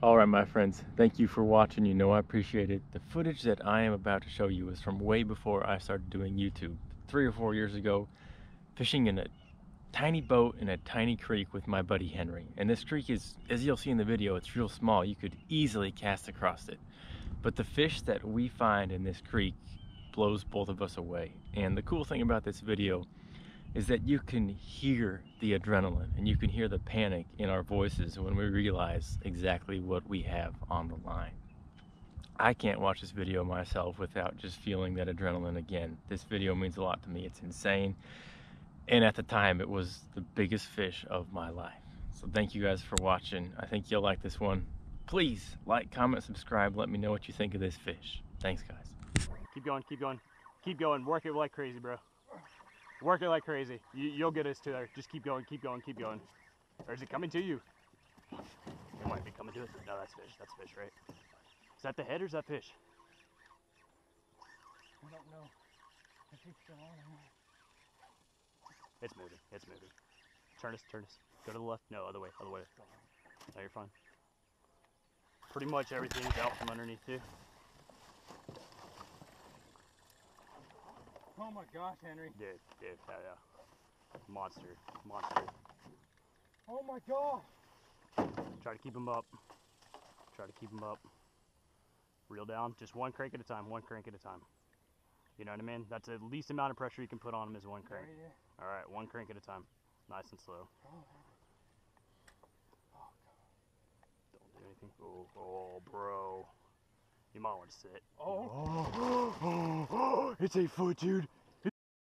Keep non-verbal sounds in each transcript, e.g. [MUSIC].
All right, my friends, thank you for watching. You know I appreciate it. The footage that I am about to show you is from way before I started doing YouTube. Three or four years ago, fishing in a tiny boat in a tiny creek with my buddy Henry. And this creek is, as you'll see in the video, it's real small. You could easily cast across it. But the fish that we find in this creek blows both of us away. And the cool thing about this video is that you can hear the adrenaline and you can hear the panic in our voices when we realize exactly what we have on the line. I can't watch this video myself without just feeling that adrenaline again. This video means a lot to me. It's insane. And at the time, it was the biggest fish of my life. So thank you guys for watching. I think you'll like this one. Please like, comment, subscribe. Let me know what you think of this fish. Thanks, guys. Keep going, keep going. Keep going. Work it like crazy, bro. Work it like crazy. You, you'll get us to there. Just keep going, keep going, keep going. Or is it coming to you? It might be coming to us. No, that's fish. That's fish, right? Is that the head or is that fish? I don't know. If it's still on. It's moving. It's moving. Turn us, turn us. Go to the left. No, other way, other way. No, you're fine. Pretty much everything's out from underneath you. Oh my gosh, Henry. Dude, dude, yeah, yeah. Monster, monster. Oh my gosh. Try to keep him up. Try to keep him up. Reel down, just one crank at a time, one crank at a time. You know what I mean? That's the least amount of pressure you can put on him is one crank. All right, one crank at a time. Nice and slow. Oh, oh Don't do anything. Oh, oh, bro. You might want to sit. oh. [GASPS] it's eight foot, dude. It's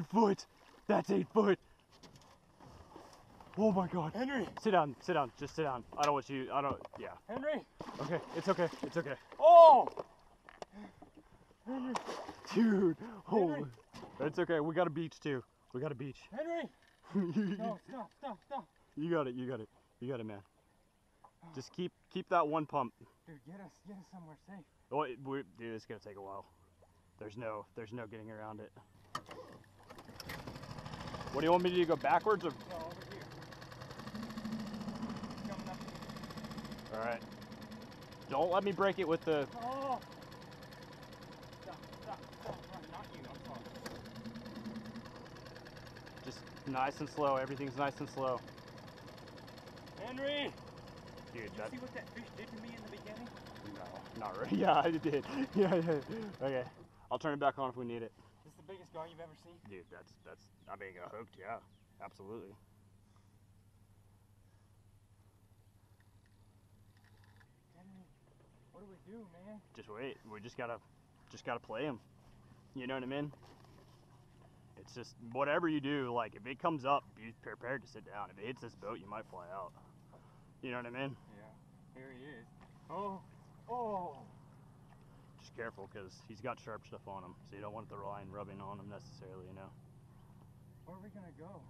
eight foot. That's eight foot. Oh my god. Henry. Sit down, sit down, just sit down. I don't want you, I don't, yeah. Henry. Okay, it's okay, it's okay. Oh. Henry. Dude, holy. Henry. It's okay, we got a beach too. We got a beach. Henry. you [LAUGHS] No, stop, stop, stop. You got it, you got it. You got it, man. Just keep keep that one pump. Dude, get us, get us somewhere safe. Oh, it, we, dude, it's gonna take a while. There's no, there's no getting around it. What do you want me to do? Go backwards or? No, over here. Coming up. All right. Don't let me break it with the. Oh. Stop, stop, stop. Not you. Just nice and slow. Everything's nice and slow. Henry. Dude, Did you that. see what that fish did to me in the beginning? No, not really. [LAUGHS] Yeah, I did. [LAUGHS] Yeah, yeah. Okay. I'll turn it back on if we need it. This is the biggest gar you've ever seen? Dude, that's that's. I mean, got hooked. Yeah, absolutely. What do we do, man? Just wait. We just gotta, just gotta play him. You know what I mean? It's just whatever you do. Like if it comes up, be prepared to sit down. If it hits this boat, you might fly out. You know what I mean? Yeah. Here he is. Oh. Oh. Just careful because he's got sharp stuff on him, so you don't want the line rubbing on him necessarily. You know. Where are we gonna go?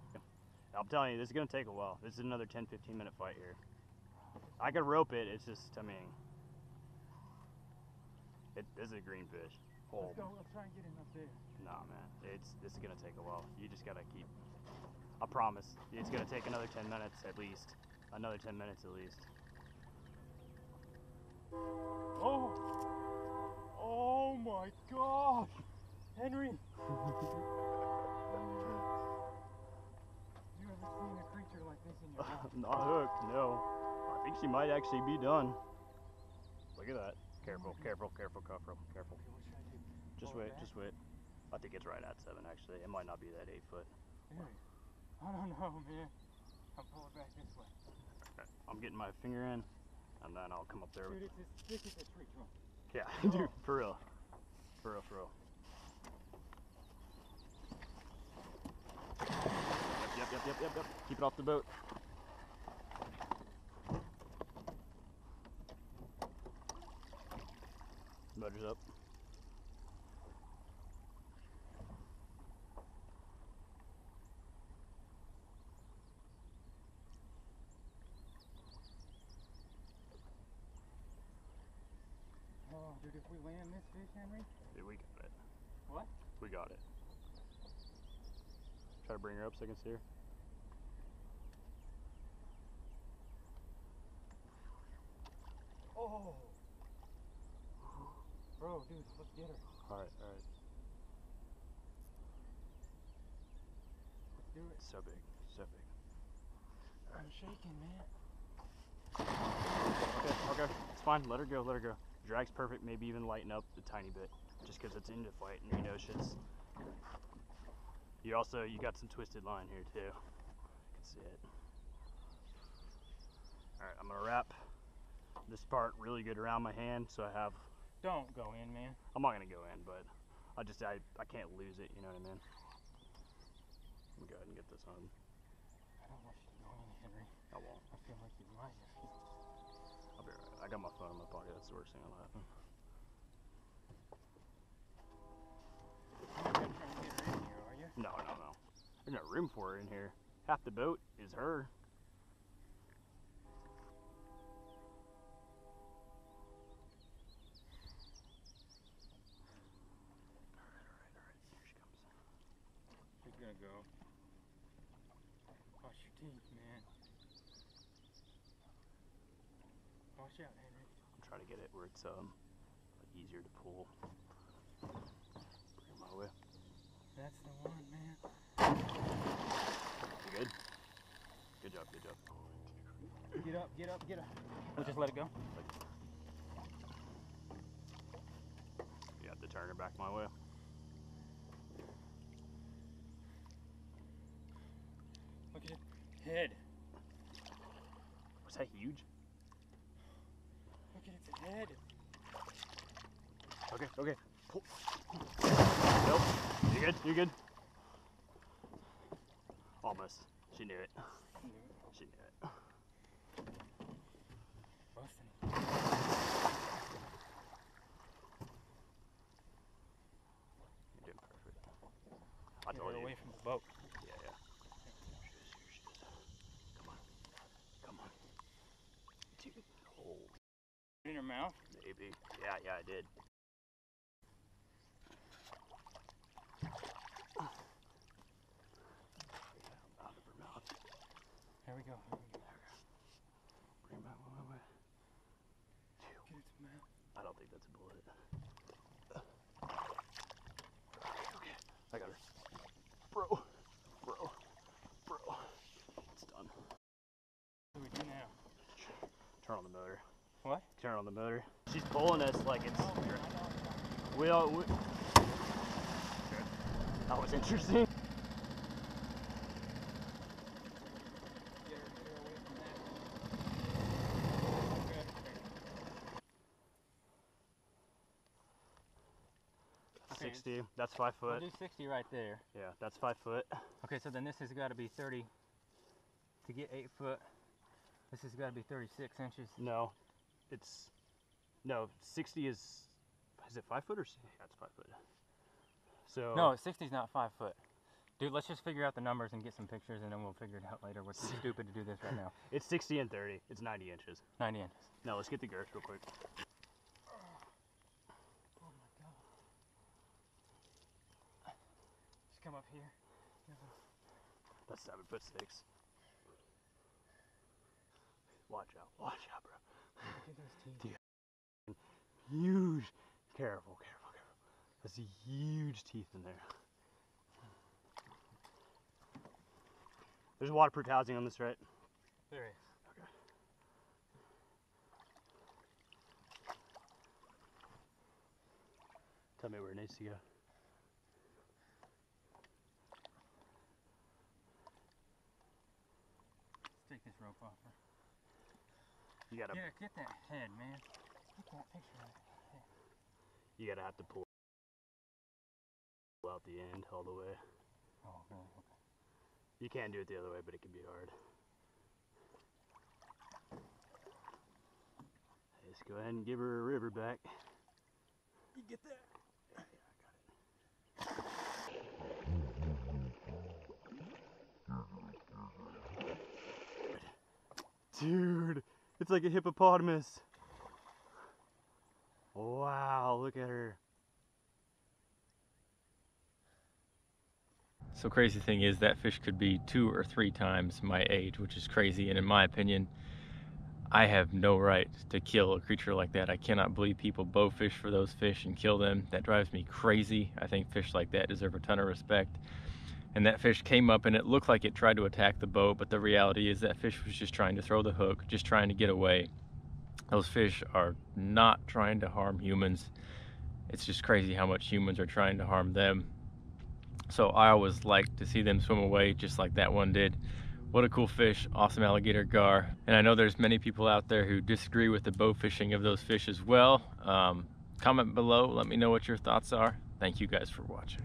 I'm telling you, this is gonna take a while. This is another 10, 15 minute fight here. I could rope it. It's just, I mean, it this is a green fish. Oh, Let's go. Let's try and get him up there. nah, man, it's this is gonna take a while. You just gotta keep. I promise, it's gonna take another 10 minutes at least. Another 10 minutes at least. Oh. Oh my gosh. Henry. [LAUGHS] you ever seen a creature like this in your life? [LAUGHS] Not hooked, no. I think she might actually be done. Look at that. Careful, careful, careful, careful, careful. Okay, what should I do? Just wait, just wait. I think it's right at seven actually. It might not be that eight foot. Henry. I don't know, man. I'll pull it back this way. I'm getting my finger in, and then I'll come up there. Dude, it's thick as a tree trunk. Yeah, [LAUGHS] dude, for real. For real, for real. Yep, yep, yep, yep, yep. Keep it off the boat. Motor's up. Oh, dude, if we land this fish, Henry, Dude, we got it. What? We got it. Try to bring her up so I can see her. Oh. Bro, dude, let's get her. Alright, alright. Let's do it. So big, so big. I'm shaking, man. Okay, okay, it's fine. Let her go, let her go. Drag's perfect, maybe even lighten up a tiny bit, just because it's into fight and you know shit's. You also you got some twisted line here too. I can see it. All right, I'm gonna wrap this part really good around my hand, so I have. Don't go in, man. I'm not gonna go in, but I just I I can't lose it. You know what I mean? Let me go ahead and get this on. I don't want you to go in, Henry. I won't. I feel like you might if you. I'll be right. I got my phone in my pocket. That's the worst thing that'll happen. You're not gonna try and get her in here. No, no, no. There's no room for her in here. Half the boat is her. Alright, alright, alright. Here she comes. She's gonna go. Wash your teeth, man. Watch out, Henry. I'm trying to get it where it's um easier to pull. Bring it my way. That's the one, man. You good? Good job, good job. Get up, get up, get up. We'll just let it go. You have to turn her back my way. Look at it. Head. Was that huge? Head. Okay, okay. Pull. Nope. You good? You good? Almost. She knew it. She knew it. Busting. You're doing perfect. I Get told her you. away from the boat. Yeah, yeah. Here she is, here she is. Come on. Come on. Dude. Holy In her mouth. Yeah, yeah, I did. Out of her mouth. There we go. Here we go. Bring it back one way. Get mouth. I don't think that's a bullet. Okay, I got her. Bro, bro, bro. It's done. What do we do now? Turn on the motor. What? Turn on the motor. She's pulling us like it's. No, I don't. We all. We... That was interesting. Get her, get her away from that. Good. Okay. 60. That's five We'll foot. do 60 right there. Yeah, that's five foot. Okay, so then this has got to be 30 to get 8 foot. This has got to be 36 inches. No, it's. No, 60 is. Is it five foot or? Yeah, it's five foot. So. No, 60 is not 5 foot. Dude, let's just figure out the numbers and get some pictures and then we'll figure it out later. We're too [LAUGHS] stupid to do this right now. It's 60 and 30. It's 90 inches. 90 inches. No, let's get the girth real quick. Oh my god. Just come up here. That's seven foot six. Watch out, watch out, bro. Look at those [LAUGHS] teeth. Huge. Careful, careful, careful. There's huge teeth in there. There's waterproof housing on this, right? There is. Okay. Tell me where it needs to go. Let's take this rope off her. You gotta, Get, get that head, man. Get that picture of it. you gotta have to pull out the end all the way. Oh, really? Okay. You can do it the other way, but it can be hard. Let's go ahead and give her a river back. You get that? Yeah, I got it. Dude, it's like a hippopotamus. Wow, look at her. So crazy thing is that fish could be two or three times my age, which is crazy. And in my opinion, I have no right to kill a creature like that. I cannot believe people bow fish for those fish and kill them. That drives me crazy. I think fish like that deserve a ton of respect. And that fish came up and it looked like it tried to attack the boat, but the reality is that fish was just trying to throw the hook, just trying to get away. Those fish are not trying to harm humans. It's just crazy how much humans are trying to harm them. So I always like to see them swim away just like that one did. What a cool fish, awesome alligator gar. And I know there's many people out there who disagree with the bow fishing of those fish as well. Um, comment below, let me know what your thoughts are. Thank you guys for watching.